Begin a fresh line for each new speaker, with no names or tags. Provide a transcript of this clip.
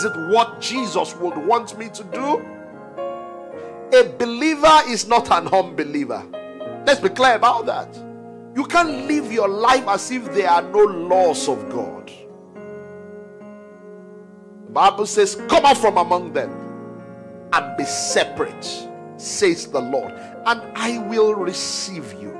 Is it what Jesus would want me to do? A believer is not an unbeliever. Let's be clear about that. You can't live your life as if there are no laws of God. The Bible says, Come out from among them and be separate, says the Lord, and I will receive you.